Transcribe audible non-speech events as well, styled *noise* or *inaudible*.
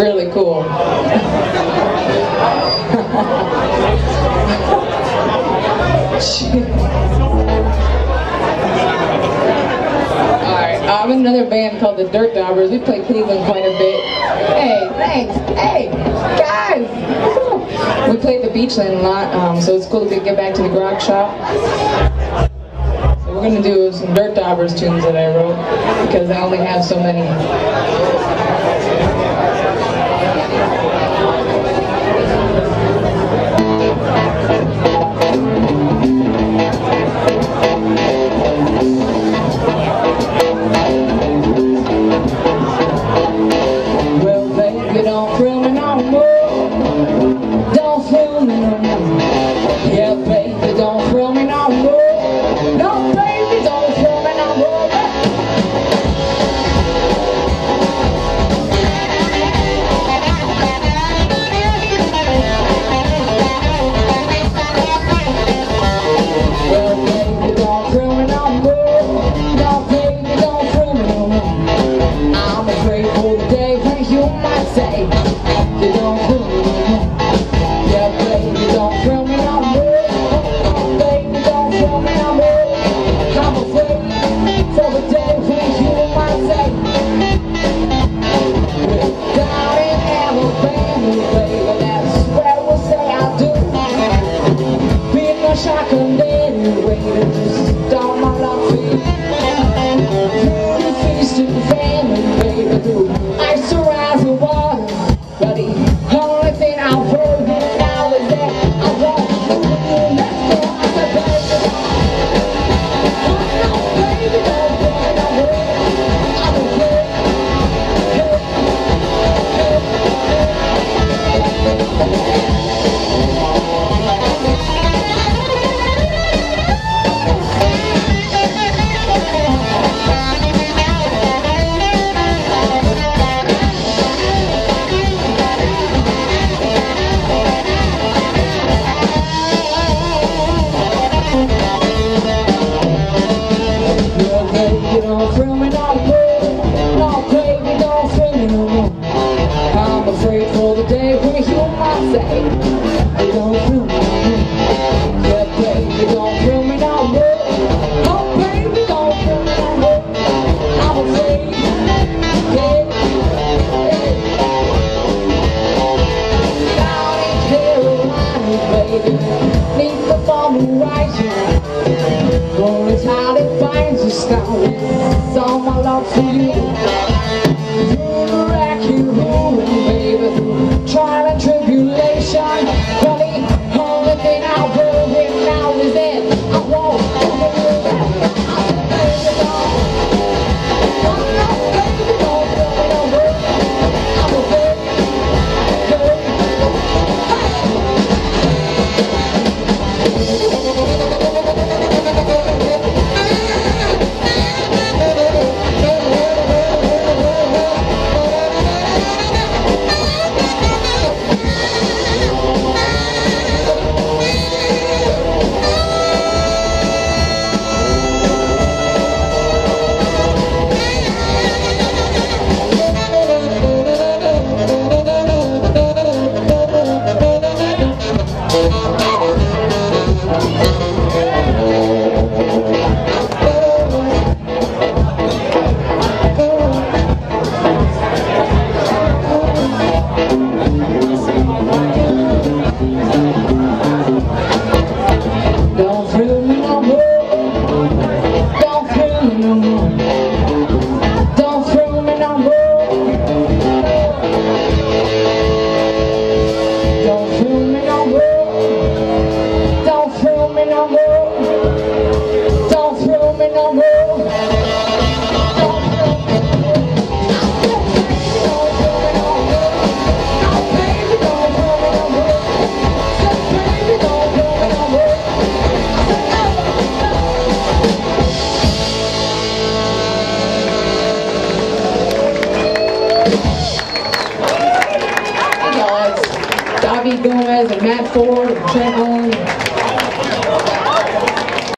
really cool. Alright, I'm in another band called the Dirt Daubers. We play Cleveland quite a bit. Hey, thanks. Hey, guys! *laughs* we play the Beachland a lot, um, so it's cool to get back to the grog shop we're going to do some Dirt Daubers tunes that I wrote because I only have so many. It's all my love to you. Don't thrill me no more. Don't thrill me no more. Don't thrill me no more. Don't thrill me no more. Don't me no more. Has and Matt Ford and Chet Owens.